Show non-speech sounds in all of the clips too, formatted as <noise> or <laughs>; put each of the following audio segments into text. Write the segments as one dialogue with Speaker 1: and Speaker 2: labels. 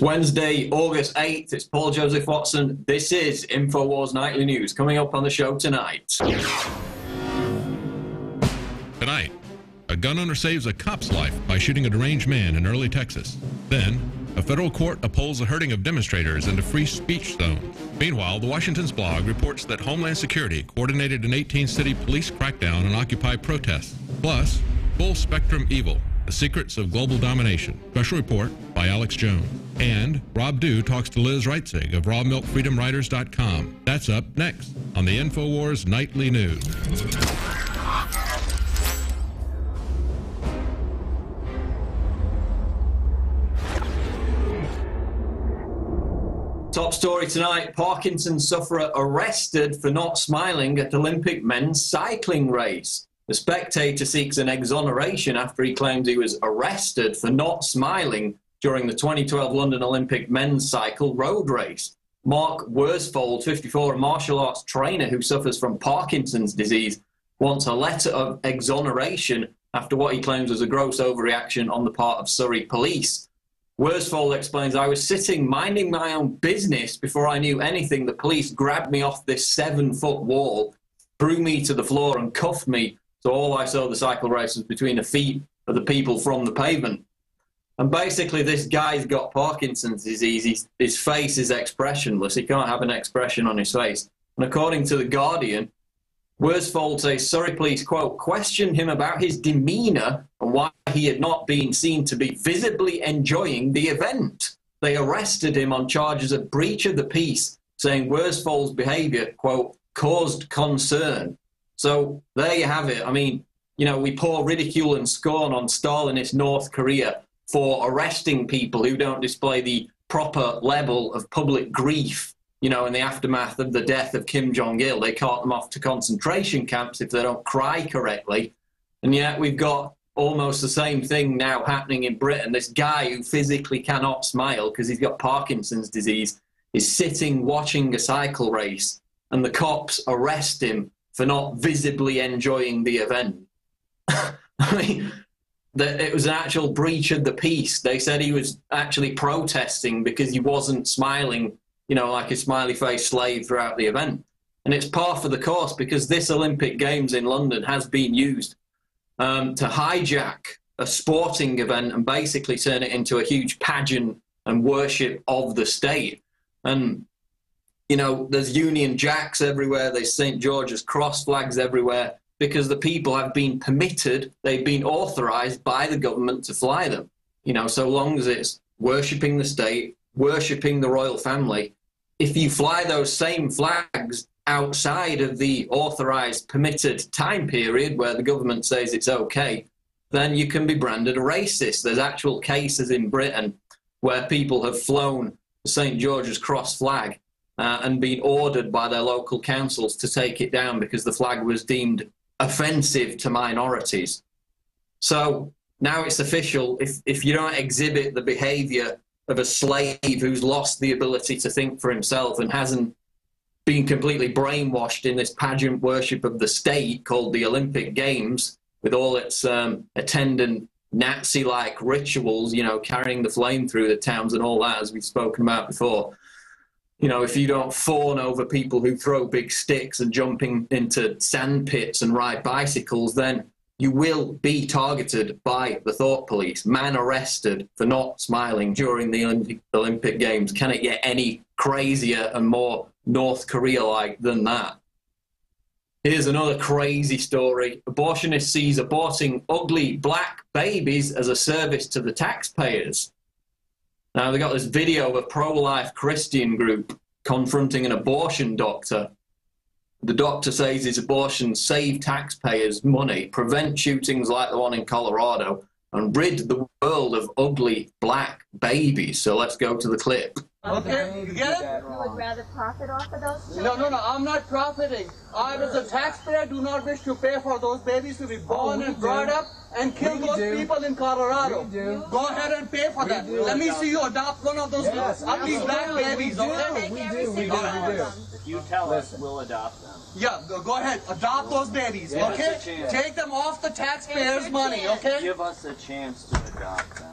Speaker 1: Wednesday, August 8th. It's Paul Joseph Watson. This is InfoWars Nightly News. Coming up on the show tonight.
Speaker 2: Tonight, a gun owner saves a cop's life by shooting a deranged man in early Texas. Then, a federal court upholds the hurting of demonstrators in a free speech zone. Meanwhile, the Washington's blog reports that Homeland Security coordinated an 18-city police crackdown on Occupy protests. Plus, full spectrum evil the Secrets of Global Domination. Special report by Alex Jones. And Rob Dew talks to Liz Reitzig of RawMilkFreedomRiders.com. That's up next on the InfoWars Nightly News.
Speaker 1: Top story tonight Parkinson sufferer arrested for not smiling at Olympic men's cycling race. The spectator seeks an exoneration after he claims he was arrested for not smiling during the 2012 London Olympic men's cycle road race. Mark Worsfold, 54, a martial arts trainer who suffers from Parkinson's disease, wants a letter of exoneration after what he claims was a gross overreaction on the part of Surrey police. Worsfold explains, I was sitting minding my own business before I knew anything. The police grabbed me off this seven foot wall, threw me to the floor, and cuffed me so all I saw the cycle race was between the feet of the people from the pavement. And basically, this guy's got Parkinson's disease. He's, his face is expressionless. He can't have an expression on his face. And according to The Guardian, Worsfold says Surrey police, quote, questioned him about his demeanour and why he had not been seen to be visibly enjoying the event. They arrested him on charges of breach of the peace, saying Worsfold's behaviour, quote, caused concern. So there you have it. I mean, you know, we pour ridicule and scorn on Stalinist North Korea for arresting people who don't display the proper level of public grief. You know, in the aftermath of the death of Kim Jong il, they cart them off to concentration camps if they don't cry correctly. And yet we've got almost the same thing now happening in Britain. This guy who physically cannot smile because he's got Parkinson's disease is sitting watching a cycle race, and the cops arrest him for not visibly enjoying the event. <laughs> I mean, that it was an actual breach of the peace. They said he was actually protesting because he wasn't smiling, you know, like a smiley face slave throughout the event. And it's par for the course because this Olympic Games in London has been used um, to hijack a sporting event and basically turn it into a huge pageant and worship of the state. And you know, there's Union Jacks everywhere, there's St. George's Cross flags everywhere, because the people have been permitted, they've been authorized by the government to fly them. You know, so long as it's worshipping the state, worshipping the royal family, if you fly those same flags outside of the authorized, permitted time period where the government says it's okay, then you can be branded a racist. There's actual cases in Britain where people have flown the St. George's Cross flag uh, and been ordered by their local councils to take it down because the flag was deemed offensive to minorities. So now it's official. If, if you don't exhibit the behavior of a slave who's lost the ability to think for himself and hasn't been completely brainwashed in this pageant worship of the state called the Olympic Games, with all its um, attendant Nazi like rituals, you know, carrying the flame through the towns and all that, as we've spoken about before you know, if you don't fawn over people who throw big sticks and jumping into sand pits and ride bicycles, then you will be targeted by the thought police. Man arrested for not smiling during the Olympic, Games. Can it get any crazier and more North Korea like than that? Here's another crazy story. Abortionist sees aborting ugly black babies as a service to the taxpayers. Now, they got this video of a pro life Christian group confronting an abortion doctor. The doctor says his abortions save taxpayers money, prevent shootings like the one in Colorado, and rid the world of ugly black babies. So let's go to the clip.
Speaker 3: Okay, you get it?
Speaker 4: You would rather profit off of those
Speaker 3: children? No, no, no, I'm not profiting. I, as a taxpayer, do not wish to pay for those babies to be oh, born oh, and brought up and kill we those do. people in Colorado. Go ahead and pay for we that. Do. Let me see you adopt one of those yes, ugly black babies, okay?
Speaker 4: We do, we do, we do.
Speaker 5: If you tell us, we'll adopt them.
Speaker 3: Yeah, go ahead. Adopt those babies, okay? Take them off the taxpayers' money, okay?
Speaker 5: Give us a chance to adopt them.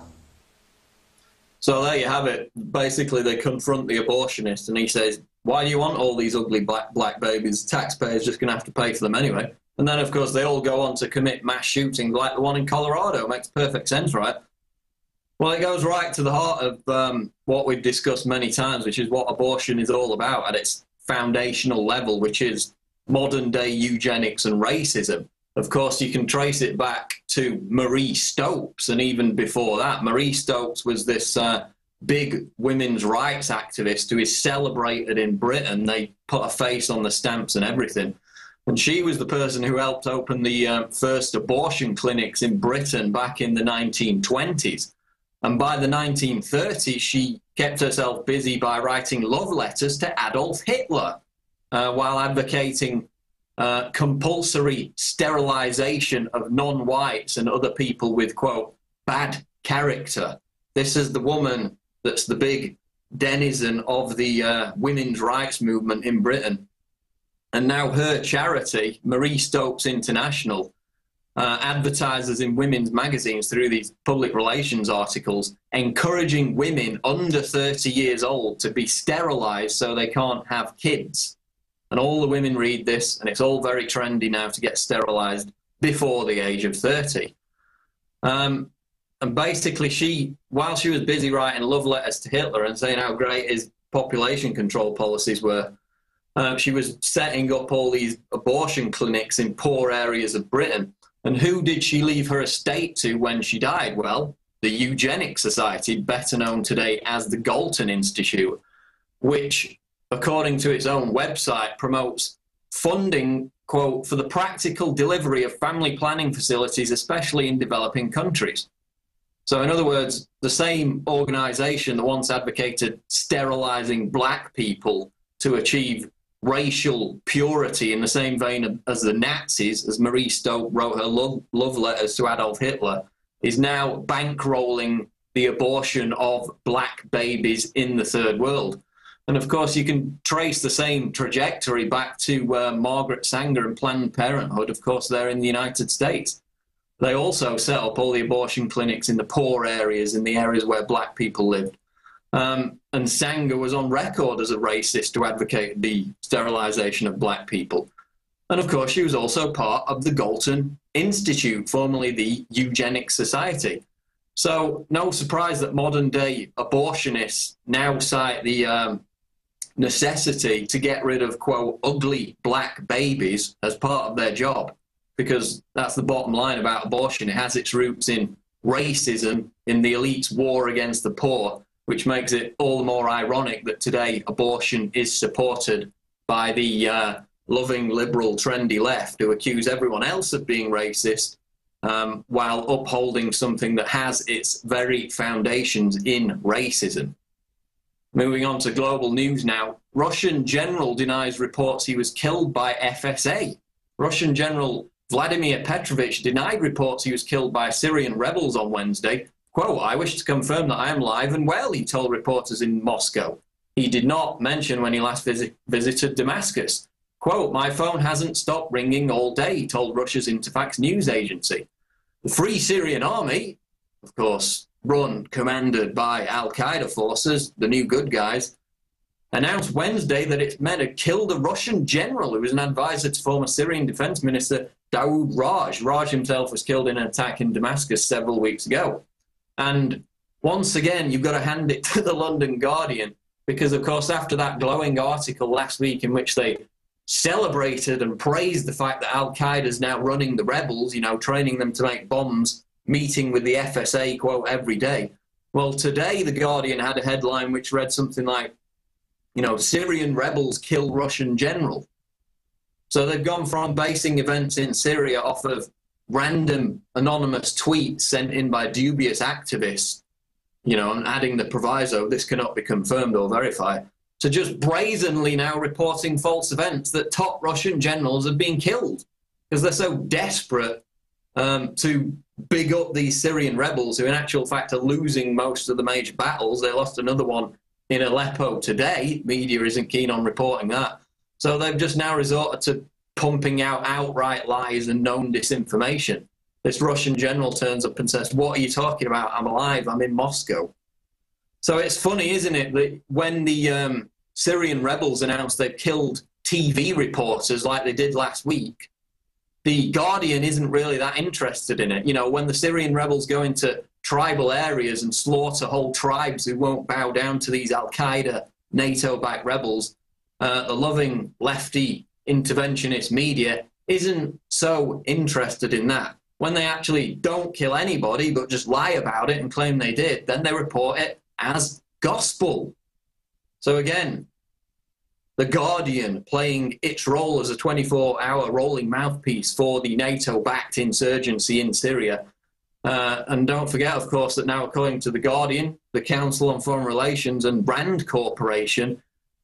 Speaker 1: So there you have it. Basically, they confront the abortionist, and he says, "Why do you want all these ugly black black babies? Taxpayers just going to have to pay for them anyway." And then, of course, they all go on to commit mass shootings like the one in Colorado. Makes perfect sense, right? Well, it goes right to the heart of um, what we've discussed many times, which is what abortion is all about at its foundational level, which is modern day eugenics and racism. Of course, you can trace it back to Marie Stopes, and even before that, Marie Stopes was this uh, big women's rights activist who is celebrated in Britain. They put a face on the stamps and everything. And she was the person who helped open the uh, first abortion clinics in Britain back in the 1920s. And by the 1930s, she kept herself busy by writing love letters to Adolf Hitler uh, while advocating uh, compulsory sterilization of non whites and other people with, quote, bad character. This is the woman that's the big denizen of the uh, women's rights movement in Britain. And now her charity, Marie Stopes International, uh, advertises in women's magazines through these public relations articles, encouraging women under 30 years old to be sterilized so they can't have kids. And all the women read this, and it's all very trendy now to get sterilized before the age of 30. Um, and basically, she, while she was busy writing love letters to Hitler and saying how great his population control policies were, uh, she was setting up all these abortion clinics in poor areas of Britain. And who did she leave her estate to when she died? Well, the Eugenics Society, better known today as the Galton Institute, which, according to its own website, promotes funding, quote, for the practical delivery of family planning facilities, especially in developing countries. So, in other words, the same organization that once advocated sterilizing black people to achieve racial purity in the same vein as the Nazis, as Marie Stopes wrote her love, love letters to Adolf Hitler, is now bankrolling the abortion of black babies in the third world. And of course, you can trace the same trajectory back to uh, Margaret Sanger and Planned Parenthood. Of course, they're in the United States. They also set up all the abortion clinics in the poor areas, in the areas where black people lived. Um, and Sanger was on record as a racist to advocate the sterilization of black people. And of course, she was also part of the Galton Institute, formerly the Eugenics Society. So, no surprise that modern day abortionists now cite the um, necessity to get rid of, quote, ugly black babies as part of their job, because that's the bottom line about abortion. It has its roots in racism, in the elite's war against the poor, which makes it all the more ironic that today abortion is supported by the uh, loving, liberal, trendy left who accuse everyone else of being racist um, while upholding something that has its very foundations in racism. Moving on to global news now. Russian general denies reports he was killed by FSA. Russian General Vladimir Petrovich denied reports he was killed by Syrian rebels on Wednesday, Quote, I wish to confirm that I am live and well, he told reporters in Moscow. He did not mention when he last visit, visited Damascus. Quote, my phone hasn't stopped ringing all day, he told Russia's Interfax news agency. The Free Syrian Army, of course, run, commanded by Al Qaeda forces, the new good guys, announced Wednesday that its men had killed a Russian general who was an advisor to former Syrian defense minister Daoud Raj. Raj himself was killed in an attack in Damascus several weeks ago. And once again, you've got to hand it <laughs> to the London Guardian because, of course, after that glowing article last week in which they celebrated and praised the fact that Al Qaeda is now running the rebels, you know, training them to make bombs, meeting with the FSA, quote, every day. Well, today, the Guardian had a headline which read something like, you know, Syrian rebels kill Russian general. So they've gone from basing events in Syria off of random anonymous tweets sent in by dubious activists, you know, and adding the proviso, this cannot be confirmed or verified, to just brazenly now reporting false events that top Russian generals have been killed because they're so desperate um, to big up these Syrian rebels who, in actual fact, are losing most of the major battles. They lost another one in Aleppo today. Media isn't keen on reporting that. So they've just now resorted to pumping out outright lies and known disinformation. This Russian general turns up and says, What are you talking about? I'm alive. I'm in Moscow. So it's funny, isn't it, that when the um, Syrian rebels announced they've killed TV reporters like they did last week, the Guardian isn't really that interested in it. You know, when the Syrian rebels go into tribal areas and slaughter whole tribes who won't bow down to these Al Qaeda, NATO backed rebels, uh, the loving lefty interventionist media isn't so interested in that. When they actually don't kill anybody but just lie about it and claim they did, then they report it as gospel. So again, the Guardian playing its role as a 24 hour rolling mouthpiece for the NATO backed insurgency in Syria. Uh, and don't forget, of course, that now, according to The Guardian, the Council on Foreign Relations and RAND Corporation,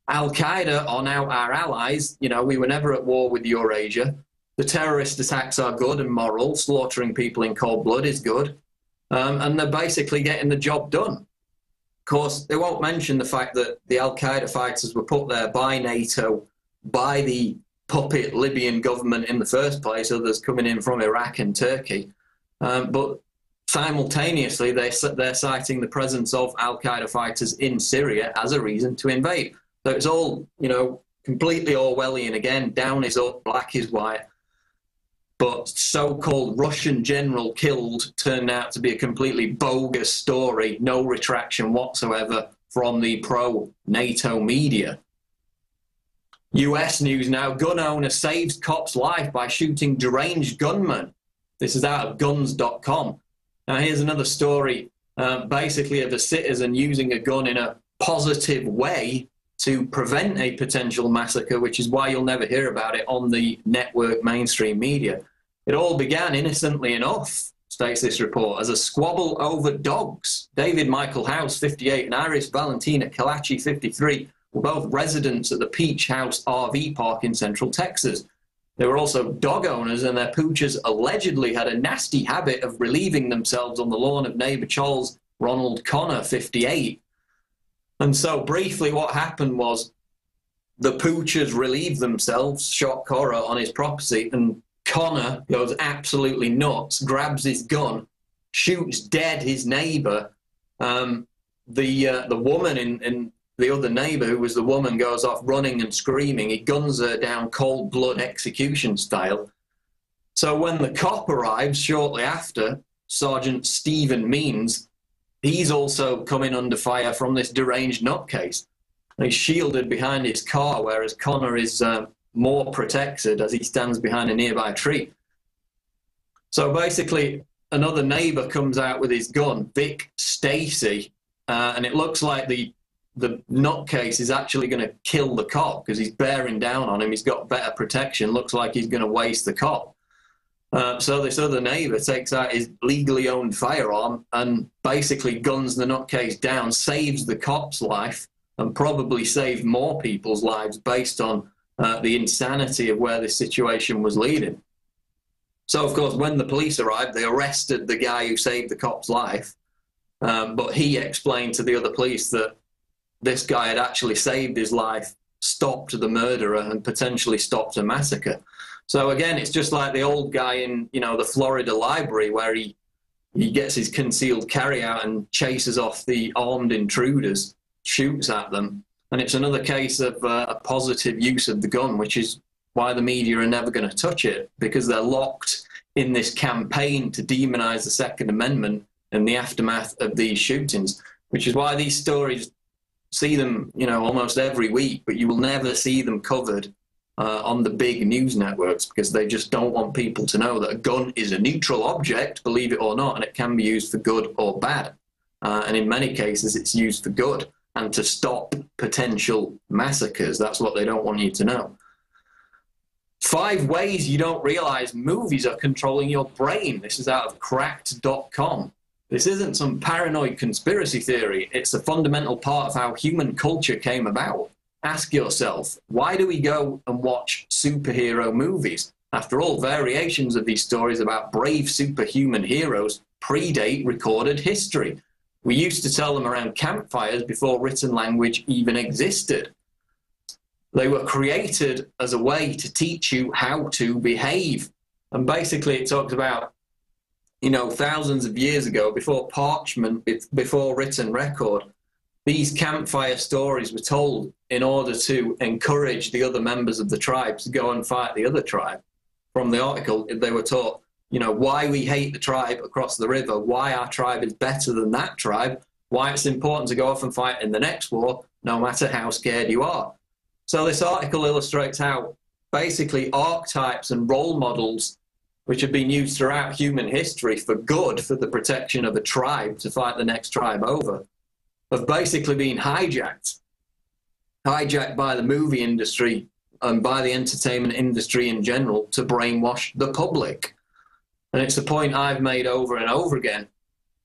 Speaker 1: Al Qaeda are now our allies. You know, we were never at war with Eurasia. The terrorist attacks are good and moral. Slaughtering people in cold blood is good. Um, and they're basically getting the job done. Of course, they won't mention the fact that the Al Qaeda fighters were put there by NATO, by the puppet Libyan government in the first place, others coming in from Iraq and Turkey. Um, but simultaneously, they, they're citing the presence of Al Qaeda fighters in Syria as a reason to invade. So it's all, you know, completely Orwellian again. Down is up, black is white. But so-called Russian general killed turned out to be a completely bogus story. No retraction whatsoever from the pro-NATO media. US news now: gun owner saves cop's life by shooting deranged gunman. This is out of guns.com. Now here's another story, uh, basically of a citizen using a gun in a positive way to prevent a potential massacre, which is why you'll never hear about it on the network mainstream media. It all began innocently enough, states this report, as a squabble over dogs. David Michael House, 58, and Iris Valentina Kalachi, 53, were both residents at the Peach House RV park in central Texas. They were also dog owners, and their pooches allegedly had a nasty habit of relieving themselves on the lawn of neighbor Charles Ronald Connor, 58, and so, briefly, what happened was the poochers relieved themselves, shot Cora on his property, and Connor goes absolutely nuts, grabs his gun, shoots dead his neighbor. Um, the uh, the woman in, in the other neighbor, who was the woman, goes off running and screaming. He guns her down cold blood execution style. So when the cop arrives shortly after, Sergeant Stephen Means he's also coming under fire from this deranged nutcase. He's shielded behind his car, whereas Connor is uh, more protected as he stands behind a nearby tree. So basically, another neighbor comes out with his gun, Vic Stacy, uh, and it looks like the the nutcase is actually going to kill the cop because he's bearing down on him. He's got better protection. Looks like he's going to waste the cop. Uh, so this other neighbour takes out his legally owned firearm and basically guns the nutcase down, saves the cop's life, and probably saved more people's lives based on uh, the insanity of where this situation was leading. So, of course, when the police arrived, they arrested the guy who saved the cop's life. Um, but he explained to the other police that this guy had actually saved his life, stopped the murderer, and potentially stopped a massacre. So again, it's just like the old guy in you know the Florida library where he he gets his concealed carry out and chases off the armed intruders, shoots at them, and it's another case of uh, a positive use of the gun, which is why the media are never going to touch it because they're locked in this campaign to demonize the Second Amendment and the aftermath of these shootings, which is why these stories see them, you know, almost every week, but you will never see them covered uh, on the big news networks because they just don't want people to know that a gun is a neutral object, believe it or not, and it can be used for good or bad. Uh, and in many cases, it's used for good and to stop potential massacres. That's what they don't want you to know. Five ways you don't realize movies are controlling your brain. This is out of cracked.com. This isn't some paranoid conspiracy theory, it's a fundamental part of how human culture came about ask yourself, why do we go and watch superhero movies? After all, variations of these stories about brave superhuman heroes predate recorded history. We used to tell them around campfires before written language even existed. They were created as a way to teach you how to behave. And basically, it talks about, you know, thousands of years ago, before parchment, before written record, these campfire stories were told in order to encourage the other members of the tribe to go and fight the other tribe. From the article, they were taught, you know, why we hate the tribe across the river, why our tribe is better than that tribe, why it's important to go off and fight in the next war, no matter how scared you are. So this article illustrates how basically archetypes and role models which have been used throughout human history for good for the protection of a tribe to fight the next tribe over have basically been hijacked. Hijacked by the movie industry and by the entertainment industry in general to brainwash the public. And it's a point I've made over and over again,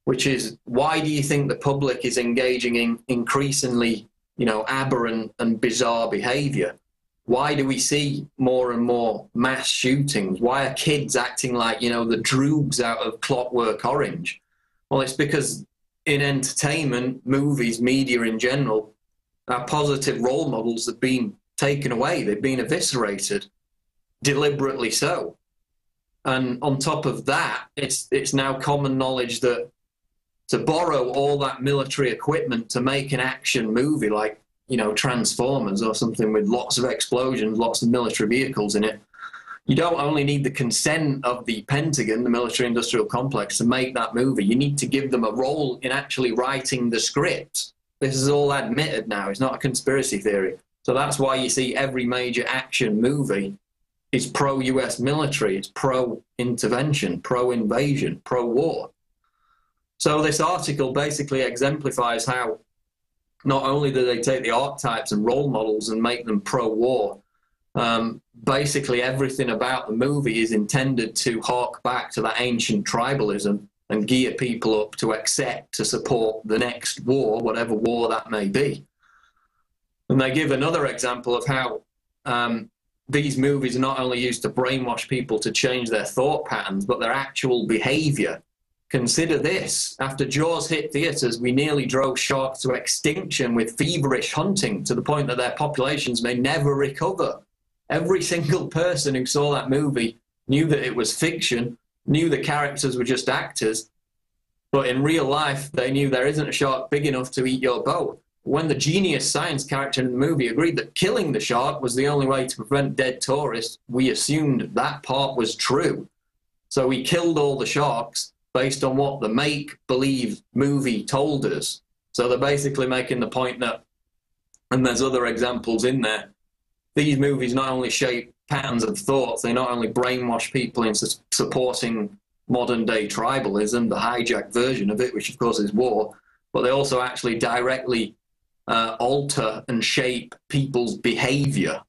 Speaker 1: which is why do you think the public is engaging in increasingly, you know, aberrant and bizarre behavior? Why do we see more and more mass shootings? Why are kids acting like, you know, the droogs out of Clockwork Orange? Well, it's because in entertainment, movies, media in general, our positive role models have been taken away. They've been eviscerated, deliberately so. And on top of that, it's it's now common knowledge that to borrow all that military equipment to make an action movie like you know Transformers or something with lots of explosions, lots of military vehicles in it, you don't only need the consent of the Pentagon, the military industrial complex, to make that movie. You need to give them a role in actually writing the script. This is all admitted now. It's not a conspiracy theory. So that's why you see every major action movie is pro US military, it's pro intervention, pro invasion, pro war. So this article basically exemplifies how not only do they take the archetypes and role models and make them pro war, um, basically everything about the movie is intended to hark back to that ancient tribalism and gear people up to accept to support the next war, whatever war that may be. And they give another example of how um, these movies are not only used to brainwash people to change their thought patterns, but their actual behavior. Consider this after Jaws hit theaters, we nearly drove sharks to extinction with feverish hunting to the point that their populations may never recover. Every single person who saw that movie knew that it was fiction, knew the characters were just actors, but in real life, they knew there isn't a shark big enough to eat your boat. When the genius science character in the movie agreed that killing the shark was the only way to prevent dead tourists, we assumed that part was true. So we killed all the sharks based on what the make believe movie told us. So they're basically making the point that, and there's other examples in there, these movies not only shape patterns of thought, they not only brainwash people into supporting modern day tribalism, the hijacked version of it, which of course is war, but they also actually directly uh, alter and shape people's behavior.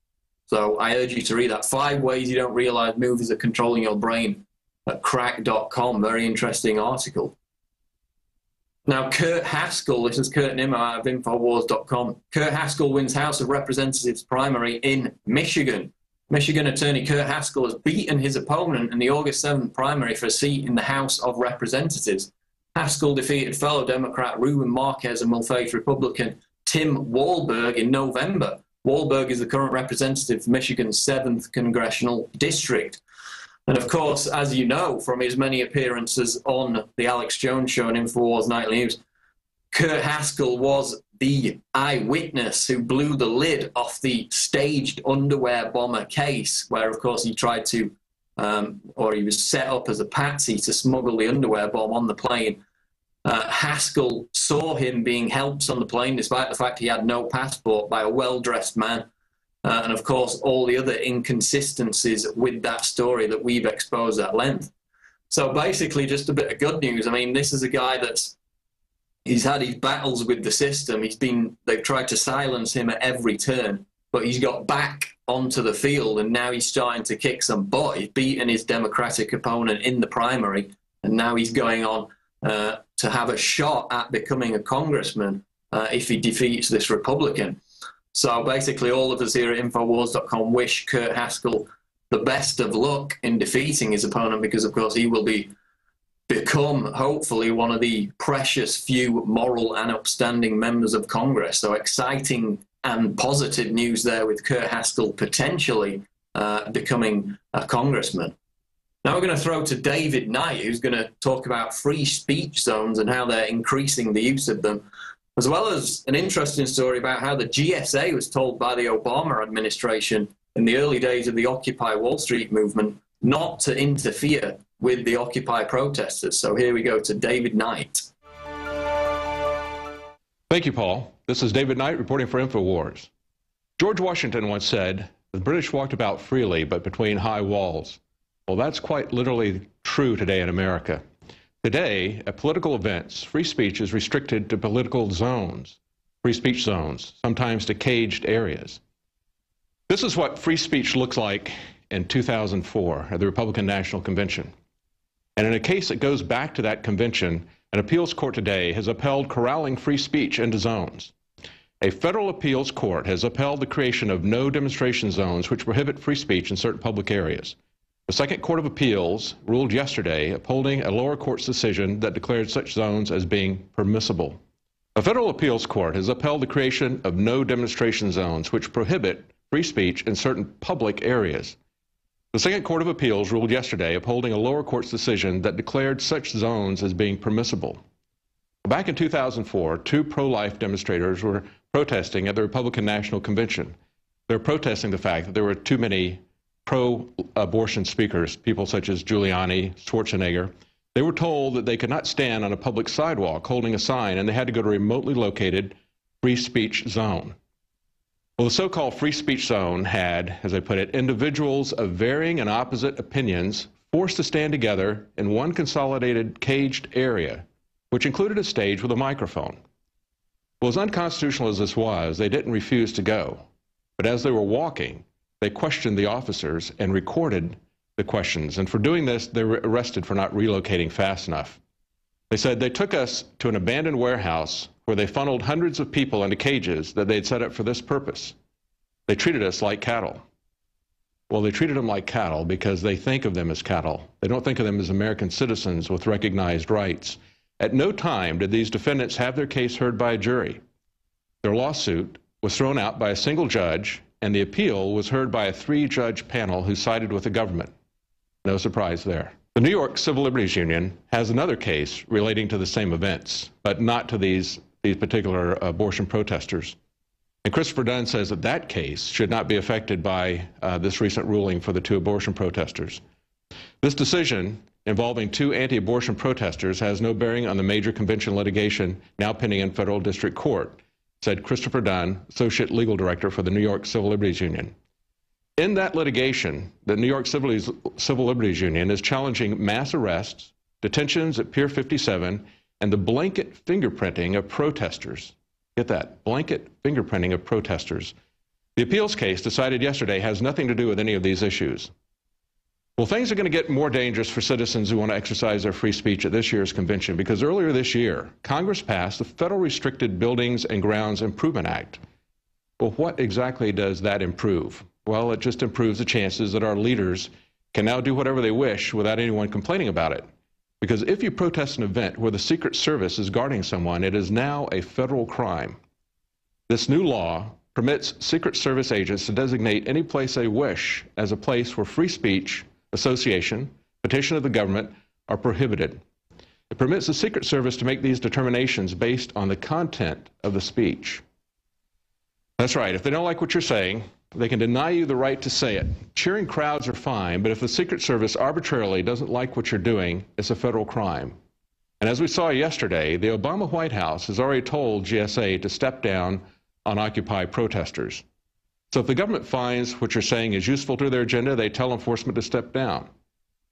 Speaker 1: So I urge you to read that. Five ways you don't realize movies are controlling your brain at crack.com. Very interesting article. Now, Kurt Haskell, this is Kurt Nimmo out of Infowars.com. Kurt Haskell wins House of Representatives primary in Michigan. Michigan attorney Kurt Haskell has beaten his opponent in the August 7th primary for a seat in the House of Representatives. Haskell defeated fellow Democrat Ruben Marquez and will face Republican Tim Walberg in November. Walberg is the current representative for Michigan's 7th congressional district. And of course, as you know from his many appearances on the Alex Jones show and InfoWars Nightly News, Kurt Haskell was the eyewitness who blew the lid off the staged underwear bomber case, where, of course, he tried to, um, or he was set up as a patsy to smuggle the underwear bomb on the plane. Uh, Haskell saw him being helped on the plane, despite the fact he had no passport, by a well dressed man uh, and of course all the other inconsistencies with that story that we've exposed at length. So basically, just a bit of good news. I mean, this is a guy that's he's had his battles with the system. He's been they've tried to silence him at every turn, but he's got back onto the field and now he's starting to kick some butt. He's beaten his Democratic opponent in the primary, and now he's going on uh, to have a shot at becoming a congressman uh, if he defeats this Republican. So basically, all of us here at Infowars.com wish Kurt Haskell the best of luck in defeating his opponent because, of course, he will be become hopefully one of the precious few moral and upstanding members of Congress. So exciting and positive news there with Kurt Haskell potentially uh, becoming a congressman. Now we're going to throw to David Knight, who's going to talk about free speech zones and how they're increasing the use of them. as well as an interesting story about how the GSA was told by the Obama administration in the early days of the Occupy Wall Street movement not to interfere with the Occupy protesters. So here we go to David Knight.
Speaker 6: Thank you, Paul. This is David Knight reporting for InfoWars. George Washington once said, The British walked about freely, but between high walls. Well, that's quite literally true today in America. Today, at political events, free speech is restricted to political zones, free speech zones, sometimes to caged areas. This is what free speech looks like in 2004 at the Republican National Convention. And in a case that goes back to that convention, an appeals court today has upheld corralling free speech into zones. A federal appeals court has upheld the creation of no demonstration zones which prohibit free speech in certain public areas. The Second Court of Appeals ruled yesterday upholding a lower court's decision that declared such zones as being permissible. A federal appeals court has upheld the creation of no demonstration zones which prohibit free speech in certain public areas. The Second Court of Appeals ruled yesterday upholding a lower court's decision that declared such zones as being permissible. Back in 2004, two pro life demonstrators were protesting at the Republican National Convention. They're protesting the fact that there were too many pro abortion speakers, people such as Giuliani, Schwarzenegger. They were told that they could not stand on a public sidewalk holding a sign and they had to go to a remotely located free speech zone. Well, the so called free speech zone had, as I put it, individuals of varying and opposite opinions forced to stand together in one consolidated caged area, which included a stage with a microphone. Well, as unconstitutional as this was, they didn't refuse to go. But as they were walking, they questioned the officers and recorded the questions. And for doing this, they were arrested for not relocating fast enough. They said they took us to an abandoned warehouse where they funneled hundreds of people into cages that they had set up for this purpose. They treated us like cattle. Well, they treated them like cattle because they think of them as cattle. They don't think of them as American citizens with recognized rights. At no time did these defendants have their case heard by a jury. Their lawsuit was thrown out by a single judge and the appeal was heard by a three judge panel who sided with the government. No surprise there. The New York Civil Liberties Union has another case relating to the same events, but not to these, these particular abortion protesters. And Christopher Dunn says that that case should not be affected by uh, this recent ruling for the two abortion protesters. This decision involving two anti abortion protesters has no bearing on the major convention litigation now pending in federal district court said Christopher Dunn, Associate Legal Director for the New York Civil Liberties Union. In that litigation, the New York Civil, Civil Liberties Union is challenging mass arrests, detentions at Pier 57, and the blanket fingerprinting of protesters. Get that, blanket fingerprinting of protesters. The appeals case decided yesterday has nothing to do with any of these issues. Well, things are going to get more dangerous for citizens who want to exercise their free speech at this year's convention because earlier this year, Congress passed the Federal Restricted Buildings and Grounds Improvement Act. Well, what exactly does that improve? Well, it just improves the chances that our leaders can now do whatever they wish without anyone complaining about it. Because if you protest an event where the Secret Service is guarding someone, it is now a federal crime. This new law permits Secret Service agents to designate any place they wish as a place where free speech association, petition of the government are prohibited. It permits the Secret Service to make these determinations based on the content of the speech. That's right. If they don't like what you're saying, they can deny you the right to say it. Cheering crowds are fine, but if the Secret Service arbitrarily doesn't like what you're doing, it's a federal crime. And as we saw yesterday, the Obama White House has already told GSA to step down on Occupy protesters. So if the government finds what you're saying is useful to their agenda, they tell enforcement to step down.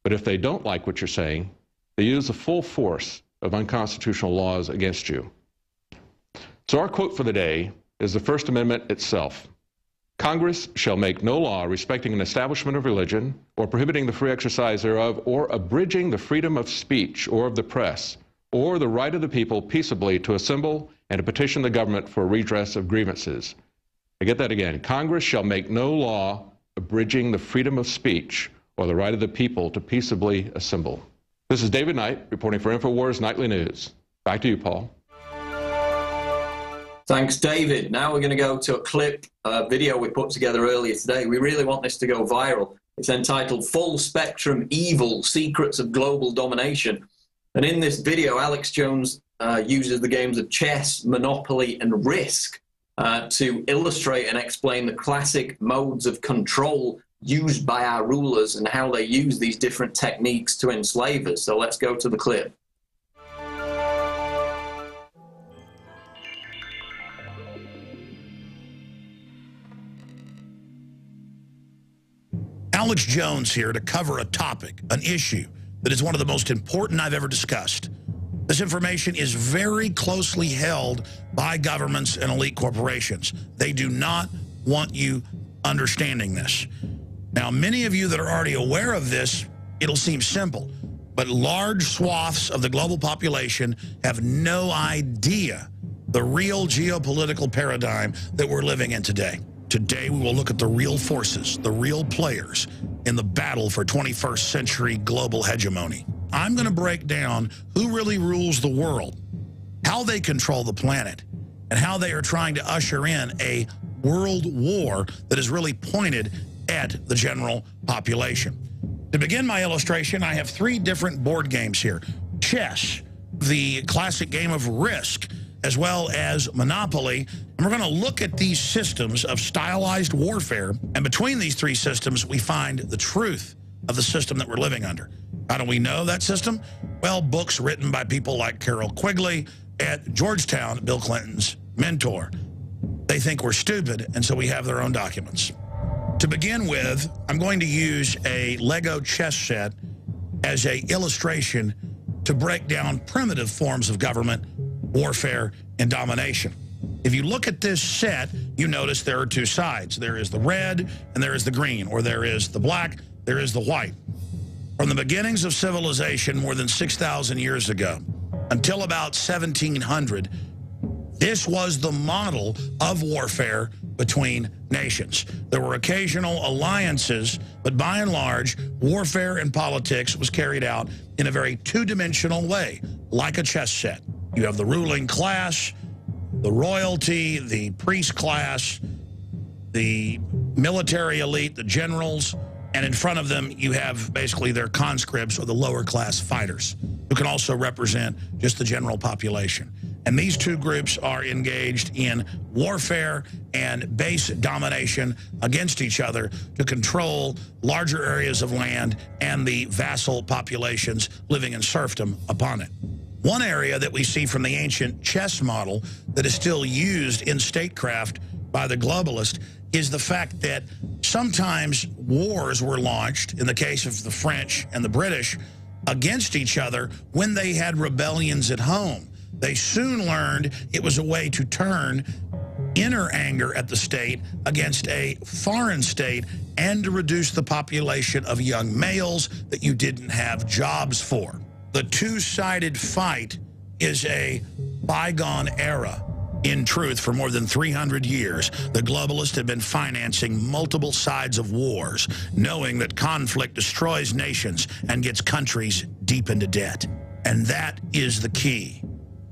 Speaker 6: But if they don't like what you're saying, they use the full force of unconstitutional laws against you. So our quote for the day is the First Amendment itself. Congress shall make no law respecting an establishment of religion, or prohibiting the free exercise thereof, or abridging the freedom of speech or of the press, or the right of the people peaceably to assemble and to petition the government for redress of grievances I get that again. Congress shall make no law abridging the freedom of speech or the right of the people to peaceably assemble. This is David Knight reporting for InfoWars Nightly News. Back to you, Paul.
Speaker 1: Thanks, David. Now we're going to go to a clip, a video we put together earlier today. We really want this to go viral. It's entitled Full Spectrum Evil Secrets of Global Domination. And in this video, Alex Jones uh, uses the games of chess, Monopoly, and Risk uh, to illustrate and explain the classic modes of control used by our rulers and how they use these different techniques to enslave us. So let's go to the clip.
Speaker 7: Alex Jones here to cover a topic, an issue that is one of the most important I've ever discussed. This information is very closely held by governments and elite corporations. They do not want you understanding this. Now, many of you that are already aware of this, it'll seem simple, but large swaths of the global population have no idea the real geopolitical paradigm that we're living in today. Today, we will look at the real forces, the real players in the battle for 21st century global hegemony. I'm going to break down who really rules the world, how they control the planet, and how they are trying to usher in a world war that is really pointed at the general population. To begin my illustration, I have three different board games here. Chess, the classic game of Risk, as well as Monopoly. And we're going to look at these systems of stylized warfare. And between these three systems, we find the truth of the system that we're living under. How do we know that system? Well, books written by people like Carroll Quigley at Georgetown, Bill Clinton's mentor. They think we're stupid, and so we have their own documents. To begin with, I'm going to use a Lego chess set as a illustration to break down primitive forms of government warfare, and domination. If you look at this set, you notice there are two sides. There is the red and there is the green, or there is the black, there is the white. From the beginnings of civilization more than 6,000 years ago until about 1700, this was the model of warfare between nations. There were occasional alliances, but by and large, warfare and politics was carried out in a very two-dimensional way, like a chess set. You have the ruling class, the royalty, the priest class, the military elite, the generals, and in front of them you have basically their conscripts or the lower class fighters who can also represent just the general population. And these two groups are engaged in warfare and base domination against each other to control larger areas of land and the vassal populations living in serfdom upon it. One area that we see from the ancient chess model that is still used in statecraft by the globalist is the fact that sometimes wars were launched, in the case of the French and the British, against each other when they had rebellions at home. They soon learned it was a way to turn inner anger at the state against a foreign state and to reduce the population of young males that you didn't have jobs for. The two-sided fight is a bygone era. In truth, for more than 300 years, the globalists have been financing multiple sides of wars, knowing that conflict destroys nations and gets countries deep into debt. And that is the key.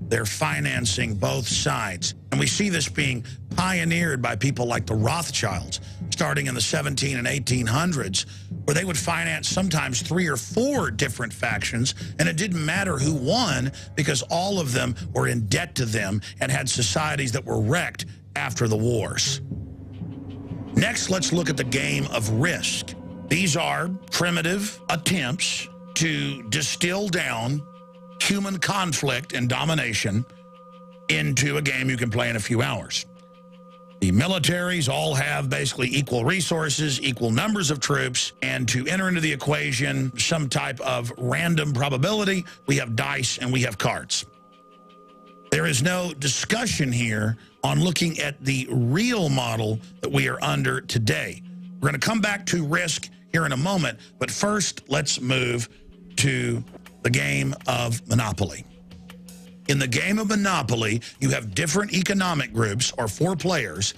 Speaker 7: They're financing both sides. And we see this being pioneered by people like the Rothschilds, starting in the 17 and 1800s, where they would finance sometimes three or four different factions, and it didn't matter who won because all of them were in debt to them and had societies that were wrecked after the wars. Next, let's look at the game of risk. These are primitive attempts to distill down human conflict and domination into a game you can play in a few hours. The militaries all have basically equal resources, equal numbers of troops, and to enter into the equation some type of random probability, we have dice and we have cards. There is no discussion here on looking at the real model that we are under today. We're going to come back to risk here in a moment, but first let's move to the game of Monopoly. In the game of Monopoly, you have different economic groups or four players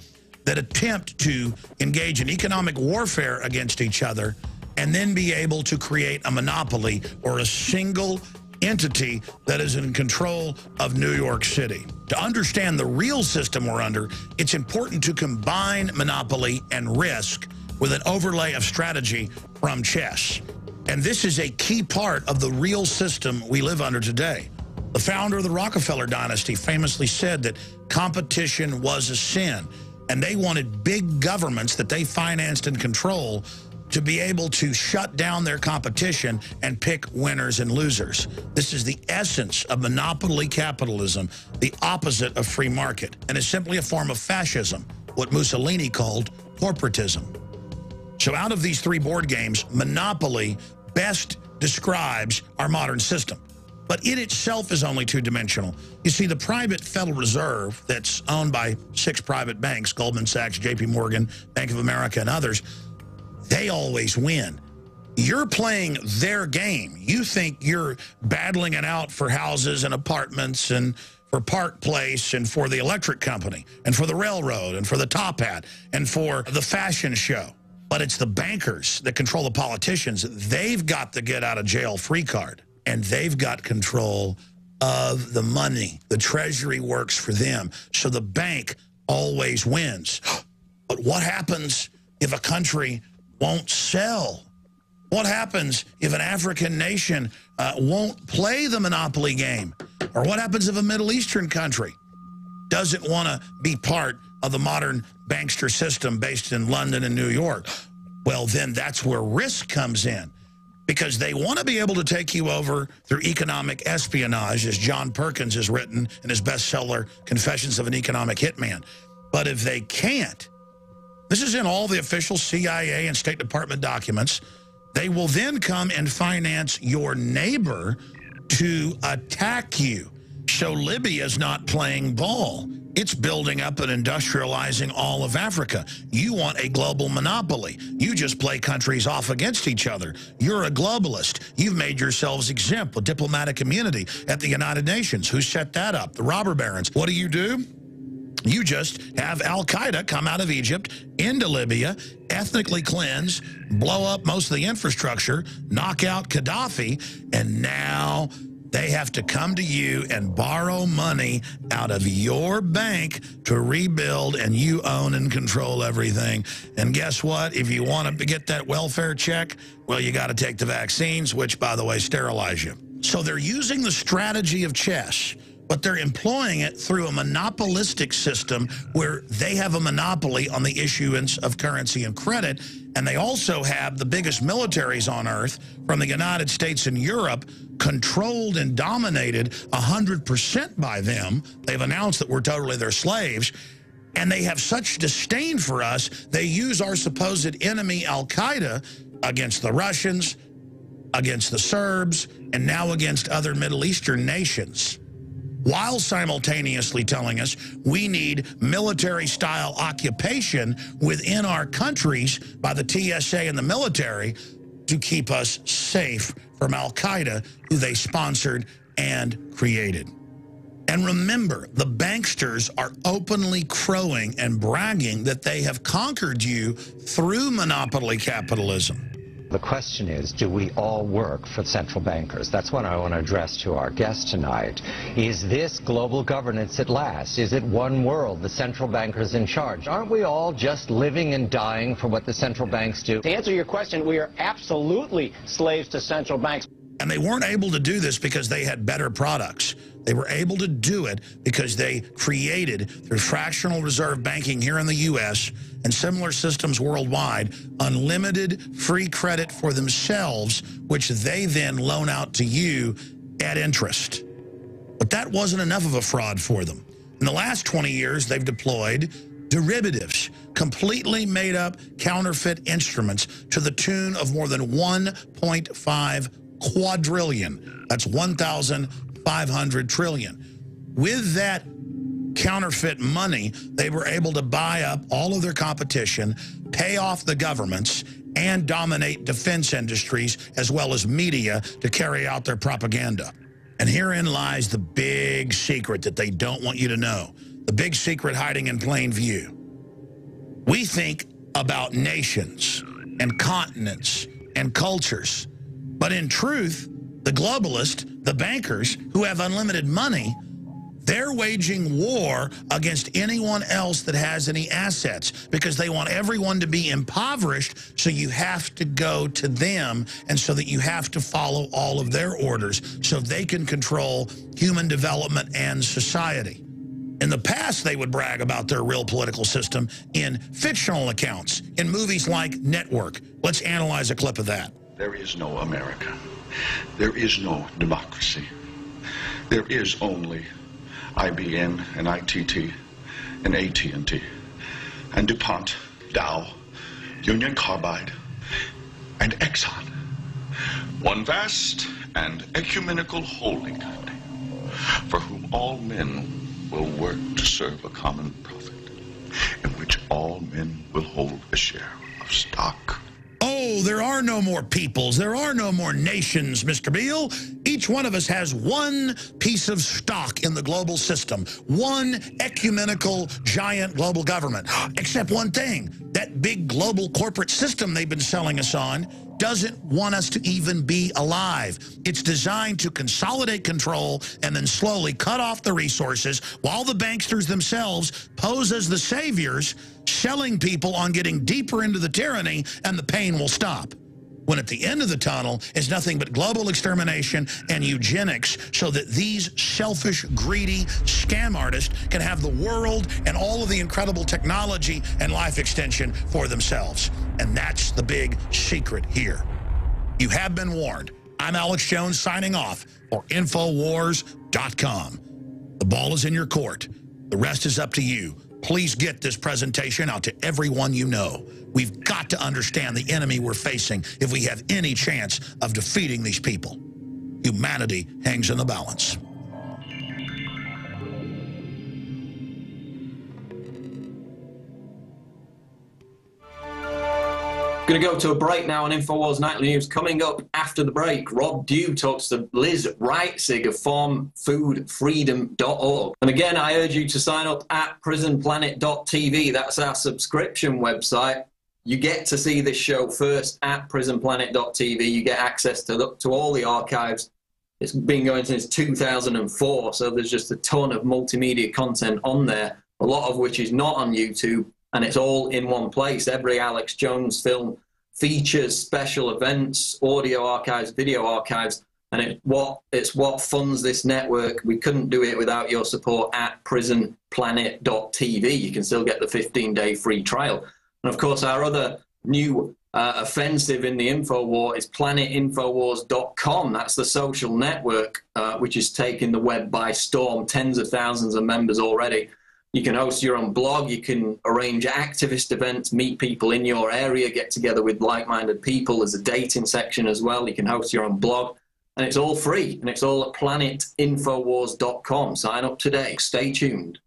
Speaker 7: that attempt to engage in economic warfare against each other and then be able to create a monopoly or a single entity that is in control of New York City. To understand the real system we're under, it's important to combine monopoly and risk with an overlay of strategy from chess. And this is a key part of the real system we live under today. The founder of the Rockefeller dynasty famously said that competition was a sin, and they wanted big governments that they financed and control to be able to shut down their competition and pick winners and losers. This is the essence of monopoly capitalism, the opposite of free market, and is simply a form of fascism, what Mussolini called corporatism. So out of these three board games, Monopoly best describes our modern system. But it itself is only two-dimensional. You see, the private Federal Reserve that's owned by six private banks, Goldman Sachs, J.P. Morgan, Bank of America, and others, they always win. You're playing their game. You think you're battling it out for houses and apartments and for Park Place and for the electric company and for the railroad and for the top hat and for the fashion show. But it's the bankers that control the politicians. They've got the get out of jail free card and they've got control of the money. The treasury works for them. So the bank always wins. <gasps> But what happens if a country won't sell? What happens if an African nation uh, won't play the monopoly game? Or what happens if a Middle Eastern country doesn't want to be part of the modern bankster system based in London and New York? Well, then that's where risk comes in because they want to be able to take you over through economic espionage, as John Perkins has written in his bestseller, Confessions of an Economic Hitman. But if they can't, this is in all the official CIA and State Department documents, they will then come and finance your neighbor to attack you. So Libya is not playing ball. It's building up and industrializing all of Africa. You want a global monopoly. You just play countries off against each other. You're a globalist. You've made yourselves exempt with diplomatic immunity at the United Nations. Who set that up? The robber barons. What do you do? You just have al-Qaeda come out of Egypt into Libya, ethnically cleanse, blow up most of the infrastructure, knock out Gaddafi, and now they have to come to you and borrow money out of your bank to rebuild and you own and control everything. And guess what? If you want to get that welfare check, well, you got to take the vaccines, which, by the way, sterilize you. So they're using the strategy of chess but they're employing it through a monopolistic system where they have a monopoly on the issuance of currency and credit, and they also have the biggest militaries on earth from the United States and Europe controlled and dominated 100% by them. They've announced that we're totally their slaves. And they have such disdain for us, they use our supposed enemy al-Qaeda against the Russians, against the Serbs, and now against other Middle Eastern nations while simultaneously telling us we need military-style occupation within our countries by the TSA and the military to keep us safe from al-Qaeda, who they sponsored and created. And remember, the banksters are openly crowing and bragging that they have conquered you through monopoly capitalism.
Speaker 8: The question is, do we all work for central bankers? That's what I want to address to our guest tonight. Is this global governance at last? Is it one world, the central bankers in charge? Aren't we all just living and dying for what the central banks do?
Speaker 5: To answer your question, we are absolutely slaves to central banks.
Speaker 7: And they weren't able to do this because they had better products. They were able to do it because they created, through fractional reserve banking here in the U.S. and similar systems worldwide, unlimited free credit for themselves, which they then loan out to you at interest. But that wasn't enough of a fraud for them. In the last 20 years, they've deployed derivatives, completely made up counterfeit instruments to the tune of more than 1.5 quadrillion. That's 1,500 trillion. With that counterfeit money, they were able to buy up all of their competition, pay off the governments, and dominate defense industries as well as media to carry out their propaganda. And herein lies the big secret that they don't want you to know. The big secret hiding in plain view. We think about nations and continents and cultures but in truth, the globalists, the bankers who have unlimited money, They're waging war against anyone else that has any assets because they want everyone to be impoverished so you have to go to them and so that you have to follow all of their orders so they can control human development and society. In the past, they would brag about their real political system in fictional accounts, in movies like Network. Let's analyze a clip of that.
Speaker 9: There is no America. There is no democracy. There is only IBM and ITT and AT&T and DuPont, Dow, Union Carbide, and Exxon. One vast and ecumenical holding company for whom all men will work to serve a common profit, in which all men will hold a share of stock.
Speaker 7: Oh, there are no more peoples. There are no more nations, Mr. Beale. Each one of us has one piece of stock in the global system, one ecumenical giant global government. Except one thing, that big global corporate system they've been selling us on doesn't want us to even be alive. It's designed to consolidate control and then slowly cut off the resources while the banksters themselves pose as the saviors, selling people on getting deeper into the tyranny and the pain will stop. When at the end of the tunnel is nothing but global extermination and eugenics so that these selfish, greedy scam artists can have the world and all of the incredible technology and life extension for themselves. And that's the big secret here. You have been warned. I'm Alex Jones signing off for Infowars.com. The ball is in your court. The rest is up to you. Please get this presentation out to everyone you know. We've got to understand the enemy we're facing if we have any chance of defeating these people. Humanity hangs in the balance.
Speaker 1: Going to go to a break now on InfoWars Nightly News. Coming up after the break, Rob Dew talks to Liz Reitzig of FarmFoodFreedom.org. And again, I urge you to sign up at PrisonPlanet.tv. That's our subscription website. You get to see this show first at PrisonPlanet.tv. You get access to, the, to all the archives. It's been going since 2004, so there's just a ton of multimedia content on there, a lot of which is not on YouTube and it's all in one place. Every Alex Jones film features special events, audio archives, video archives, and it, what it's what funds this network. We couldn't do it without your support at prisonplanet.tv. You can still get the 15-day free trial, and of course, our other new uh, offensive in the info war is planetinfowars.com. That's the social network uh, which is taking the web by storm. Tens of thousands of members already. You can host your own blog. You can arrange activist events, meet people in your area, get together with like minded people. There's a dating section as well. You can host your own blog. And it's all free. And it's all at planetinfowars.com. Sign up today. Stay tuned.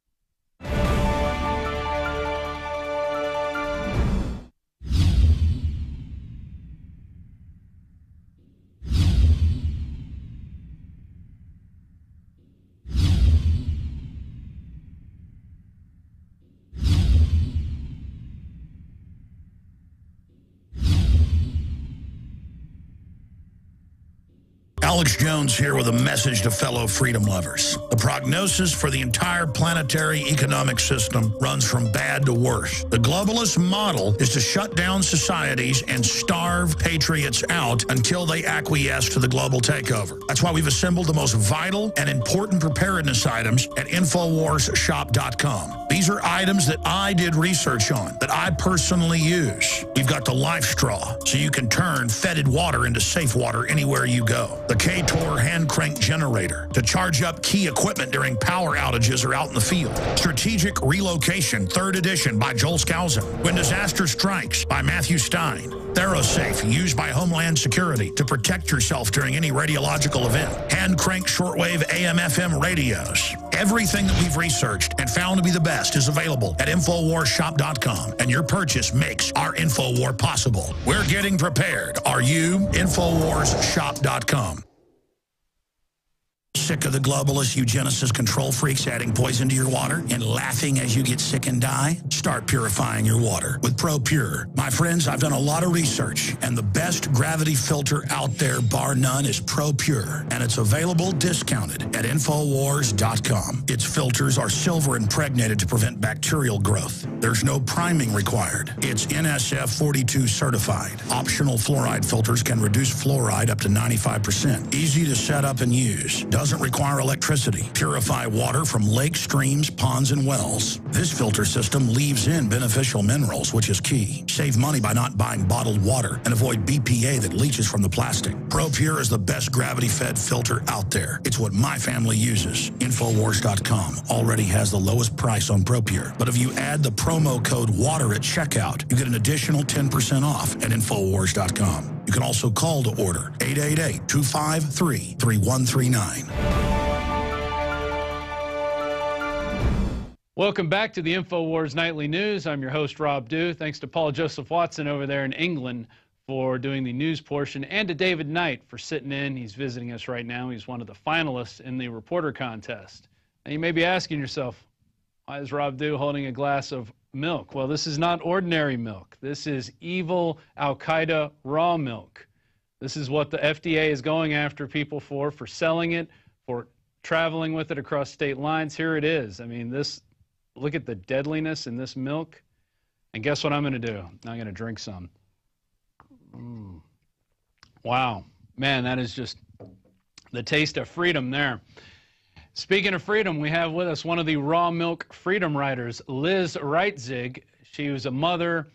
Speaker 7: Alex Jones here with a message to fellow freedom lovers. The prognosis for the entire planetary economic system runs from bad to worse. The globalist model is to shut down societies and starve patriots out until they acquiesce to the global takeover. That's why we've assembled the most vital and important preparedness items at InfoWarsShop.com. These are items that I did research on, that I personally use. We've got the Life Straw, so you can turn fetid water into safe water anywhere you go. The K-Tor hand crank generator to charge up key equipment during power outages or out in the field. Strategic Relocation, third edition by Joel Skousen. When Disaster Strikes by Matthew Stein. ThyroSafe, used by Homeland Security to protect yourself during any radiological event. Hand crank shortwave AM-FM radios. Everything that we've researched and found to be the best is available at InfoWarsShop.com, and your purchase makes our InfoWar possible. We're getting prepared. Are you? InfoWarsShop.com. Sick of the globalists, eugenicists, control freaks adding poison to your water and laughing as you get sick and die? Start purifying your water with ProPure. My friends, I've done a lot of research, and the best gravity filter out there, bar none, is ProPure. And it's available discounted at Infowars.com. Its filters are silver impregnated to prevent bacterial growth. There's no priming required. It's NSF 42 certified. Optional fluoride filters can reduce fluoride up to 95%. Easy to set up and use. Doesn't require electricity. Purify water from lakes, streams, ponds, and wells. This filter system leaves in beneficial minerals, which is key. Save money by not buying bottled water and avoid BPA that leaches from the plastic. ProPure is the best gravity-fed filter out there. It's what my family uses. Infowars.com already has the lowest price on ProPure. But if you add the promo code WATER at checkout, you get an additional 10% off at Infowars.com. You can also call to order 888-253-3139.
Speaker 10: Welcome back to the InfoWars Nightly News. I'm your host, Rob Dew. Thanks to Paul Joseph Watson over there in England for doing the news portion, and to David Knight for sitting in. He's visiting us right now. He's one of the finalists in the reporter contest. And you may be asking yourself, why is Rob Dew holding a glass of milk. Well, this is not ordinary milk. This is evil Al Qaeda raw milk. This is what the FDA is going after people for, for selling it, for traveling with it across state lines. Here it is. I mean, this, look at the deadliness in this milk. And guess what I'm going to do? I'm going to drink some. Mm. Wow. Man, that is just the taste of freedom there. Speaking of freedom, we have with us one of the raw milk freedom riders, Liz Reitzig. She was a mother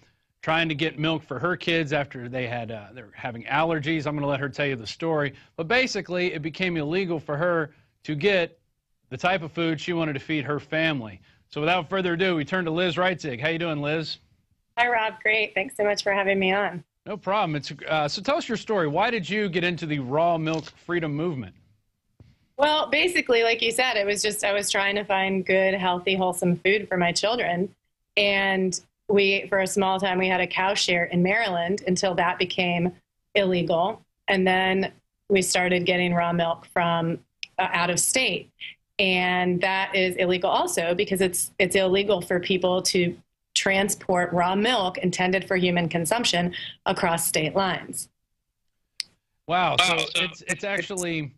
Speaker 10: trying to get milk for her kids after they had uh, they're having allergies. I'm going to let her tell you the story. But basically, it became illegal for her to get the type of food she wanted to feed her family. So without further ado, we turn to Liz Reitzig. How you doing, Liz?
Speaker 11: Hi, Rob. Great. Thanks so much for having me on.
Speaker 10: No problem. It's uh, so tell us your story. Why did you get into the raw milk freedom movement?
Speaker 11: Well, basically, like you said, it was just I was trying to find good, healthy, wholesome food for my children. And we, for a small time, we had a cow share in Maryland until that became illegal. And then we started getting raw milk from uh, out of state. And that is illegal also because it's it's illegal for people to transport raw milk intended for human consumption across state lines.
Speaker 10: Wow, so it's it's actually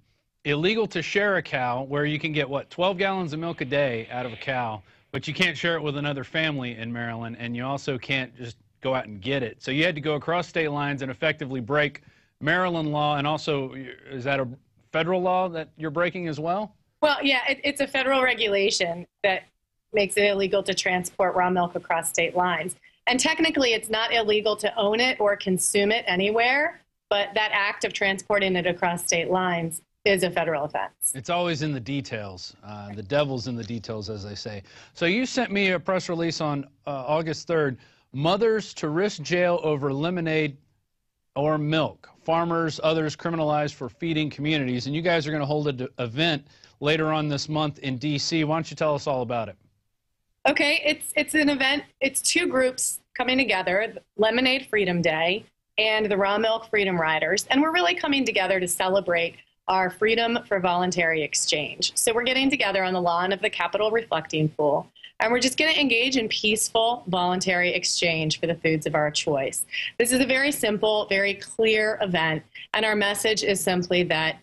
Speaker 10: illegal to share a cow where you can get what 12 gallons of milk a day out of a cow but you can't share it with another family in maryland and you also can't just go out and get it. So you had to go across state lines and effectively break maryland law and also is that a federal law that you're breaking as well?
Speaker 11: Well yeah it, it's a federal regulation that makes it illegal to transport raw milk across state lines. And technically it's not illegal to own it or consume it anywhere but that act of transporting it across state lines is a federal offense.
Speaker 10: It's always in the details. Uh, the devil's in the details, as they say. So you sent me a press release on uh, August 3rd. Mothers to risk jail over lemonade or milk. Farmers, others criminalized for feeding communities. And you guys are going to hold an event later on this month in D.C. Why don't you tell us all about it?
Speaker 11: Okay, it's it's an event. It's two groups coming together: Lemonade Freedom Day and the Raw Milk Freedom Riders, and we're really coming together to celebrate our Freedom for Voluntary Exchange. So we're getting together on the lawn of the Capitol Reflecting Pool, and we're just going to engage in peaceful, voluntary exchange for the foods of our choice. This is a very simple, very clear event, and our message is simply that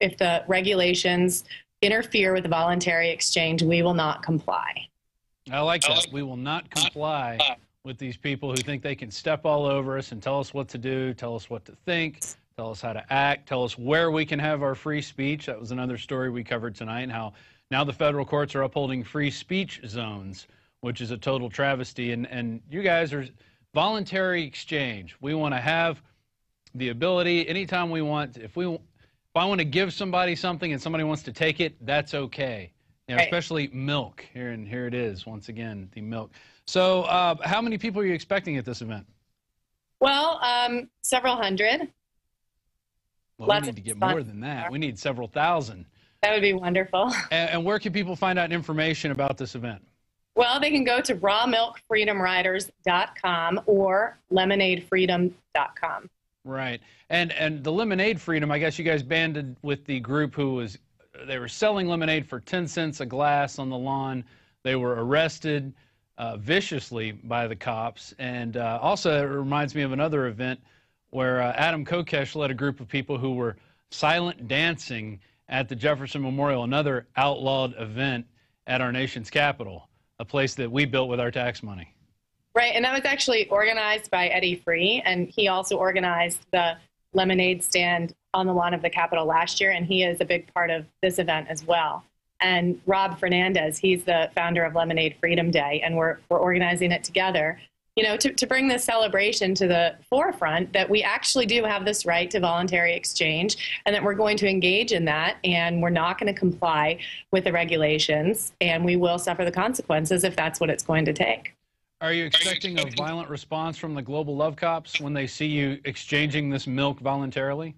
Speaker 11: if the regulations interfere with the voluntary exchange, we will not comply.
Speaker 10: I like that. We will not comply with these people who think they can step all over us and tell us what to do, tell us what to think, tell us how to act, tell us where we can have our free speech. That was another story we covered tonight, and how now the federal courts are upholding free speech zones, which is a total travesty. And, and you guys are voluntary exchange. We want to have the ability anytime we want, if we if I want to give somebody something and somebody wants to take it, that's okay. You know, right. Especially milk. Here and here it is once again, the milk. So, uh, how many people are you expecting at this event?
Speaker 11: Well, um, several hundred.
Speaker 10: Well, Lots we need to get more than that. We need several thousand.
Speaker 11: That would be wonderful.
Speaker 10: And, and, where can people find out information about this event?
Speaker 11: Well, they can go to rawmilkfreedomriders.com or lemonadefreedom.com.
Speaker 10: Right. And and the Lemonade Freedom, I guess you guys banded with the group who was they were selling lemonade for 10 cents a glass on the lawn. They were arrested uh, viciously by the cops. And uh, also, it reminds me of another event where uh, Adam Kokesh led a group of people who were silent dancing at the Jefferson Memorial, another outlawed event at our nation's capital, a place that we built with our tax money.
Speaker 11: Right, and that was actually organized by Eddie Free, and he also organized the lemonade stand on the lawn of the Capitol last year, and he is a big part of this event as well. And Rob Fernandez, he's the founder of Lemonade Freedom Day, and we're, we're organizing it together, you know, to, to bring this celebration to the forefront that we actually do have this right to voluntary exchange and that we're going to engage in that and we're not going to comply with the regulations and we will suffer the consequences if that's what it's going to take.
Speaker 10: Are you expecting a violent response from the global love cops when they see you exchanging this milk voluntarily?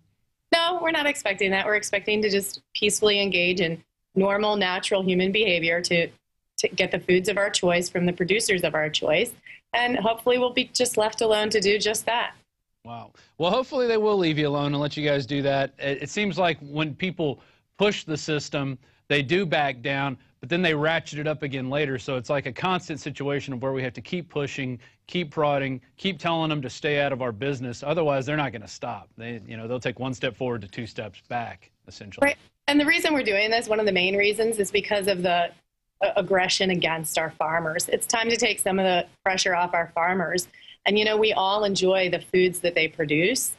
Speaker 11: No, we're not expecting that. We're expecting to just peacefully engage in normal, natural human behavior to, to get the foods of our choice from the producers of our choice. And hopefully we'll be just left alone to do just that.
Speaker 10: Wow. Well, hopefully they will leave you alone and let you guys do that. It, it seems like when people push the system, they do back down, but then they ratchet it up again later. So it's like a constant situation of where we have to keep pushing, keep prodding, keep telling them to stay out of our business. Otherwise, they're not going to stop. They, you know, they'll take one step forward to two steps back, essentially.
Speaker 11: Right. And the reason we're doing this, one of the main reasons, is because of the aggression against our farmers. It's time to take some of the pressure off our farmers. And, you know, we all enjoy the foods that they produce,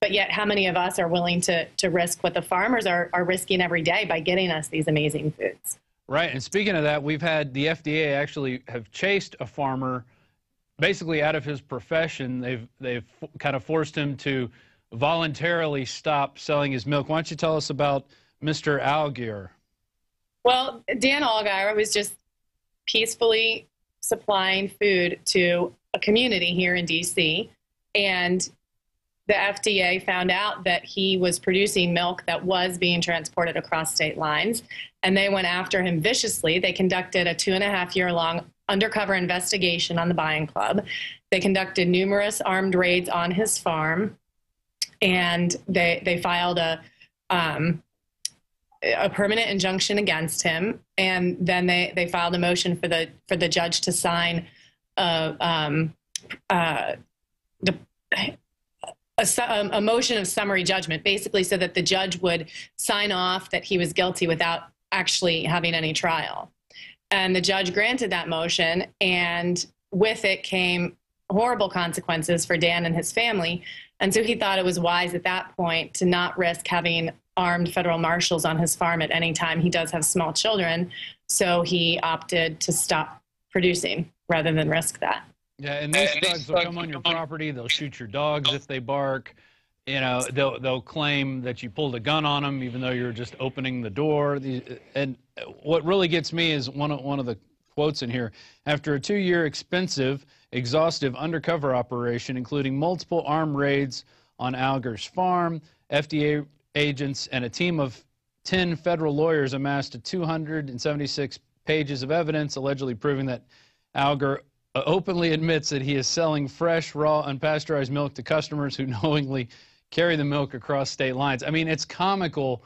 Speaker 11: but yet how many of us are willing to, to risk what the farmers are, are risking every day by getting us these amazing foods?
Speaker 10: Right. And speaking of that, we've had the FDA actually have chased a farmer basically out of his profession. They've, they've kind of forced him to voluntarily stop selling his milk. Why don't you tell us about Mr. Allgaier?
Speaker 11: Well, Dan Allgaier was just peacefully supplying food to a community here in D.C. And the FDA found out that he was producing milk that was being transported across state lines. And they went after him viciously. They conducted a two and a half year long undercover investigation on the buying club. They conducted numerous armed raids on his farm. And they, they filed a, um, a permanent injunction against him, and then they, they filed a motion for the for the judge to sign a um, uh, a, a, motion of summary judgment, basically, so that the judge would sign off that he was guilty without actually having any trial. And the judge granted that motion, and with it came horrible consequences for Dan and his family. And so he thought it was wise at that point to not risk having armed federal marshals on his farm at any time. He does have small children, so he opted to stop producing rather than risk that.
Speaker 10: Yeah, and these thugs will come on your property. They'll shoot your dogs if they bark. You know, they'll they'll claim that you pulled a gun on them, even though you're just opening the door. And what really gets me is one of one of the quotes in here. After a two-year expensive, exhaustive undercover operation, including multiple armed raids on Allgaier's farm, FDA agents and a team of 10 federal lawyers amassed 276 pages of evidence allegedly proving that Allgaier uh, openly admits that he is selling fresh, raw, unpasteurized milk to customers who <laughs> knowingly carry the milk across state lines. I mean, it's comical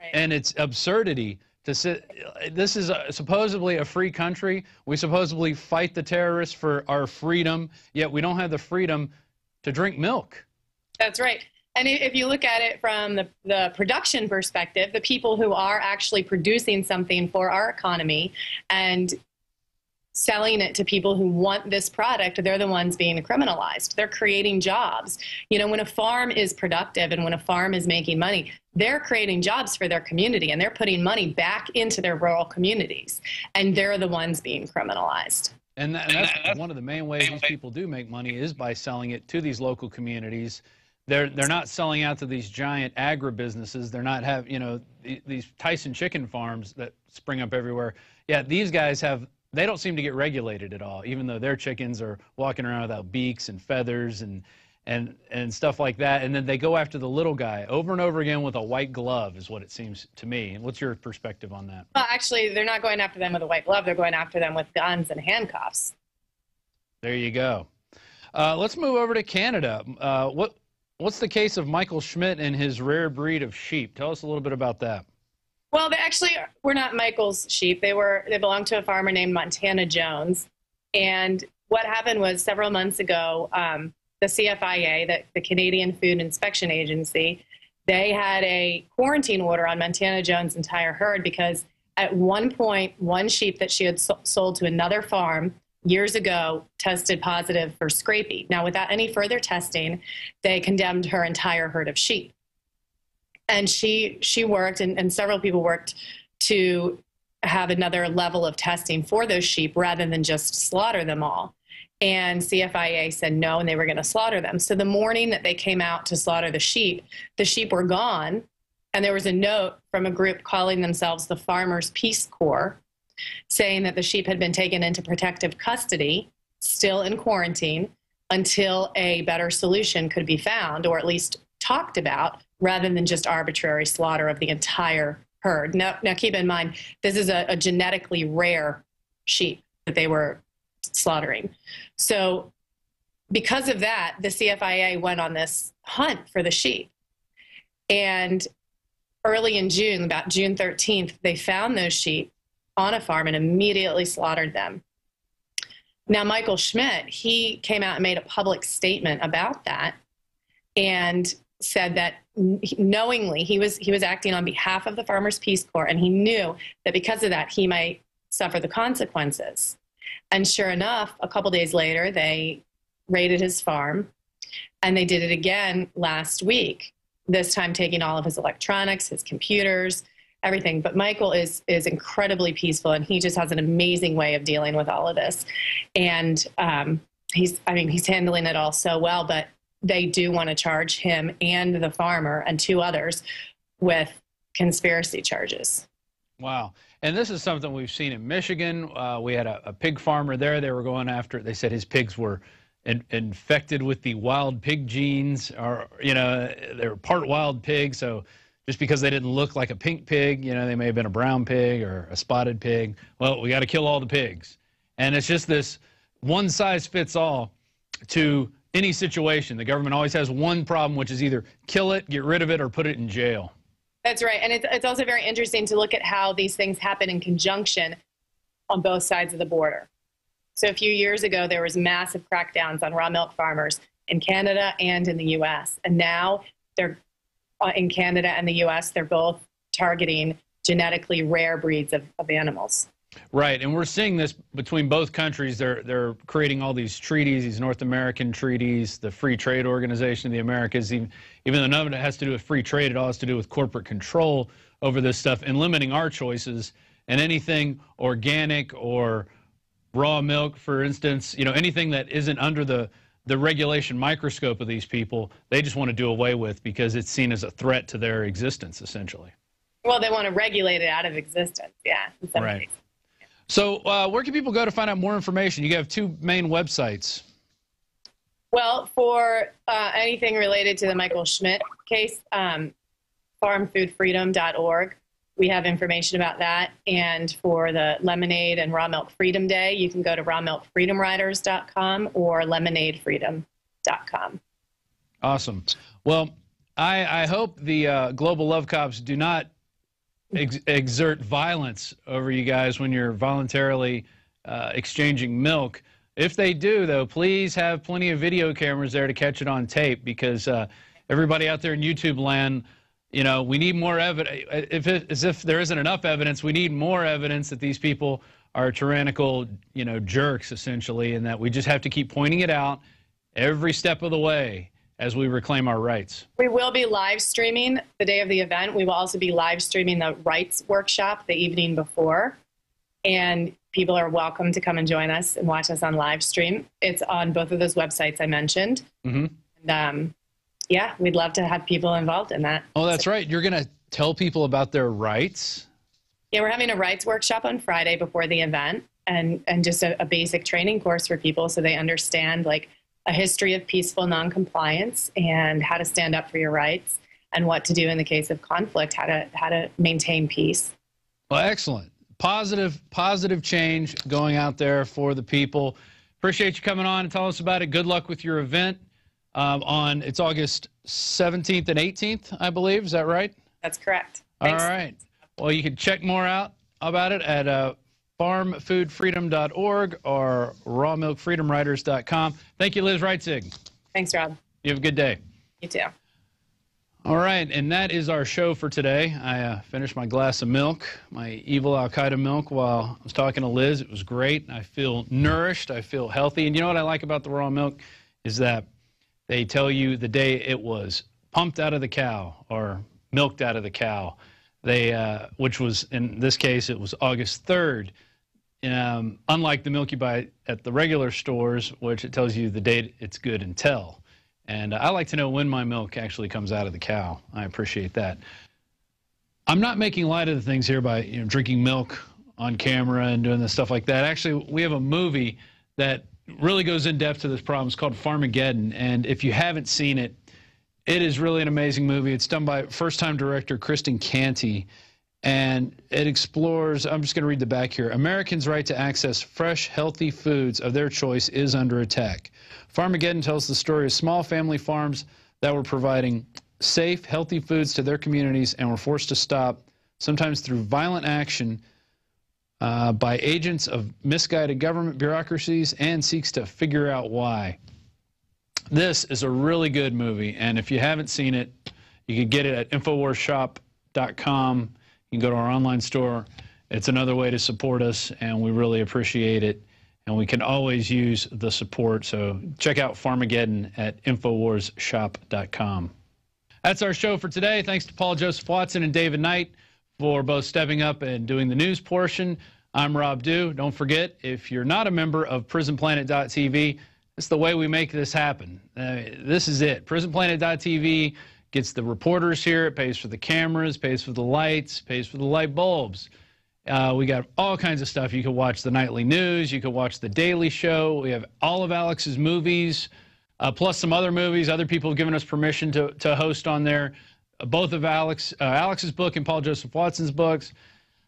Speaker 10: right. and it's absurdity to sit. This is a, supposedly a free country. We supposedly fight the terrorists for our freedom, yet we don't have the freedom to drink milk.
Speaker 11: That's right. And if you look at it from the, the production perspective, the people who are actually producing something for our economy and selling it to people who want this product, they're the ones being criminalized. They're creating jobs. You know, when a farm is productive and when a farm is making money, they're creating jobs for their community and they're putting money back into their rural communities. And they're the ones being criminalized.
Speaker 10: And, that, and that's one of the main ways these people do make money is by selling it to these local communities they're they're not selling out to these giant agribusinesses. They're not have you know these Tyson chicken farms that spring up everywhere. Yeah, these guys have. They don't seem to get regulated at all, even though their chickens are walking around without beaks and feathers and and and stuff like that. And then they go after the little guy over and over again with a white glove, is what it seems to me. What's your perspective on that?
Speaker 11: Well, actually, they're not going after them with a white glove. They're going after them with guns and handcuffs.
Speaker 10: There you go. Uh, let's move over to Canada. Uh, what What's the case of Michael Schmidt and his rare breed of sheep? Tell us a little bit about that.
Speaker 11: Well, they actually were not Michael's sheep. They were they belonged to a farmer named Montana Jones. And what happened was several months ago, um, the CFIA, the, the Canadian Food Inspection Agency, they had a quarantine order on Montana Jones' entire herd because at one point, one sheep that she had sold to another farm years ago tested positive for scrapie. Now, without any further testing, they condemned her entire herd of sheep. And she she worked, and, and several people worked to have another level of testing for those sheep rather than just slaughter them all. And CFIA said no, and they were going to slaughter them. So the morning that they came out to slaughter the sheep, the sheep were gone. And there was a note from a group calling themselves the Farmers Peace Corps saying that the sheep had been taken into protective custody, still in quarantine, until a better solution could be found or at least talked about rather than just arbitrary slaughter of the entire herd. Now, now keep in mind, this is a, a genetically rare sheep that they were slaughtering. So, because of that, the CFIA went on this hunt for the sheep. And early in June, about June 13th, they found those sheep on a farm and immediately slaughtered them. Now, Michael Schmidt, he came out and made a public statement about that and said that knowingly he was he was acting on behalf of the Farmers Peace Corps and he knew that because of that he might suffer the consequences. And sure enough, a couple days later, they raided his farm and they did it again last week, this time taking all of his electronics, his computers, everything. But Michael is is incredibly peaceful and he just has an amazing way of dealing with all of this. And um, he's I mean, he's handling it all so well, but they do want to charge him and the farmer and two others with conspiracy charges.
Speaker 10: Wow. And this is something we've seen in Michigan. Uh, we had a, a, pig farmer there. They were going after, they said his pigs were in, infected with the wild pig genes, or, you know, they're part wild pig. So just because they didn't look like a pink pig, you know, they may have been a brown pig or a spotted pig. Well, we got to kill all the pigs. And it's just this one size fits all to any situation. The government always has one problem, which is either kill it, get rid of it, or put it in jail.
Speaker 11: That's right. And it's, it's also very interesting to look at how these things happen in conjunction on both sides of the border. So a few years ago, there was massive crackdowns on raw milk farmers in Canada and in the U.S. And now they're Uh, in Canada and the U.S. They're both targeting genetically rare breeds of, of animals.
Speaker 10: Right, and we're seeing this between both countries. They're they're creating all these treaties, these North American treaties, the Free Trade Organization of the Americas. Even, even though none of it has to do with free trade, it all has to do with corporate control over this stuff and limiting our choices. And anything organic or raw milk, for instance, you know, anything that isn't under the the regulation microscope of these people, they just want to do away with because it's seen as a threat to their existence, essentially.
Speaker 11: Well, they want to regulate it out of existence, yeah.
Speaker 10: right. So, uh, where can people go to find out more information? You have two main websites.
Speaker 11: Well, for uh, anything related to the Michael Schmidt case, um, farmfoodfreedom.org. We have information about that. And for the Lemonade and Raw Milk Freedom Day, you can go to rawmilkfreedomriders.com or lemonadefreedom.com.
Speaker 10: Awesome. Well, I, I hope the uh, Global Love Cops do not ex exert violence over you guys when you're voluntarily uh, exchanging milk. If they do, though, please have plenty of video cameras there to catch it on tape because uh, everybody out there in YouTube land, you know, we need more evidence. If it, as if there isn't enough evidence, we need more evidence that these people are tyrannical, you know, jerks essentially, and that we just have to keep pointing it out every step of the way as we reclaim our rights.
Speaker 11: We will be live streaming the day of the event. We will also be live streaming the rights workshop the evening before. And people are welcome to come and join us and watch us on live stream. It's on both of those websites I mentioned.
Speaker 10: Mm-hmm.
Speaker 11: And um, yeah, we'd love to have people involved in that.
Speaker 10: Oh, that's so, right. You're going to tell people about their rights?
Speaker 11: Yeah, we're having a rights workshop on Friday before the event and, and just a, a basic training course for people so they understand like a history of peaceful noncompliance and how to stand up for your rights and what to do in the case of conflict, how to how to maintain peace.
Speaker 10: Well, excellent. Positive positive change going out there for the people. Appreciate you coming on and tell us about it. Good luck with your event um, on it's August 17th and 18th, I believe. Is that right?
Speaker 11: That's correct.
Speaker 10: Thanks. All right. Well, you can check more out about it at uh, farmfoodfreedom.org or rawmilkfreedomriders.com. Thank you, Liz Reitzig.
Speaker 11: Thanks, Rob.
Speaker 10: You have a good day.
Speaker 11: You too.
Speaker 10: All right, and that is our show for today. I uh, finished my glass of milk, my evil Al Qaeda milk, while I was talking to Liz. It was great. I feel nourished. I feel healthy. And you know what I like about the raw milk is that they tell you the day it was pumped out of the cow or milked out of the cow. They, uh, which was in this case, it was August 3rd. Um, unlike the Milky you buy at the regular stores, which it tells you the date it's good until. And I like to know when my milk actually comes out of the cow. I appreciate that. I'm not making light of the things here by you know, drinking milk on camera and doing this stuff like that. Actually, we have a movie that really goes in depth to this problem. It's called Farmageddon. And if you haven't seen it, it is really an amazing movie. It's done by first time director Kristin Canty. And it explores, I'm just going to read the back here. Americans' right to access fresh, healthy foods of their choice is under attack. Farmageddon tells the story of small family farms that were providing safe, healthy foods to their communities and were forced to stop, sometimes through violent action uh, by agents of misguided government bureaucracies, and seeks to figure out why. This is a really good movie, and if you haven't seen it, you can get it at InfoWarsShop.com. You can go to our online store. It's another way to support us, and we really appreciate it. And we can always use the support. So check out Farmageddon at InfoWarsShop.com. That's our show for today. Thanks to Paul Joseph Watson and David Knight for both stepping up and doing the news portion. I'm Rob Dew. Don't forget, if you're not a member of PrisonPlanet.tv, it's the way we make this happen. Uh, this is it. PrisonPlanet.tv gets the reporters here. It pays for the cameras, pays for the lights, pays for the light bulbs. Uh, we got all kinds of stuff. You can watch the nightly news. You can watch the Daily Show. We have all of Alex's movies, uh, plus some other movies. Other people have given us permission to, to host on there. Both of Alex, uh, Alex's book and Paul Joseph Watson's books.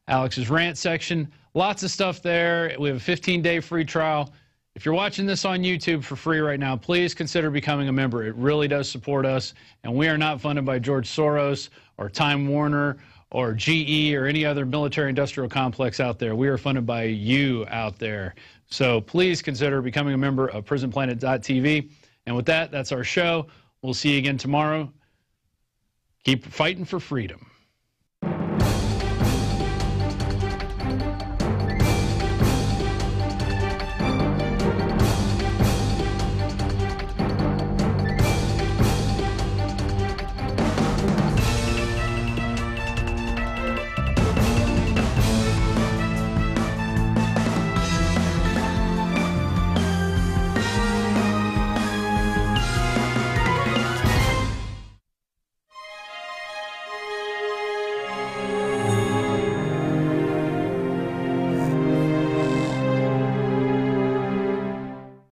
Speaker 10: Alex's rant section. Lots of stuff there. We have a 15-day free trial. If you're watching this on YouTube for free right now, please consider becoming a member. It really does support us, and we are not funded by George Soros or Time Warner or GE or any other military industrial complex out there. We are funded by you out there. So please consider becoming a member of PrisonPlanet.tv. And with that, that's our show. We'll see you again tomorrow. Keep fighting for freedom.